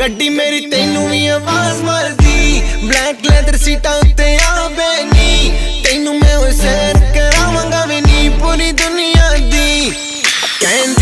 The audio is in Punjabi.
ਗੱਡੀ ਮੇਰੀ ਤੈਨੂੰ ਵੀ ਆਵਾਜ਼ ਮਾਰਦੀ। ਬਲੈਕ ਲੈਦਰ ਸੀਟਾਂ ਉੱਤੇ ਆ ਬੈਨੀ ਤੈਨੂੰ ਮੈਂ ਉਹ ਸੈਰ ਕਰਾਵਾਂਗਾ ਵੀ ਨੀ ਪੂਰੀ ਦੁਨੀਆ ਦੀ। ਕਹਿੰਦੀ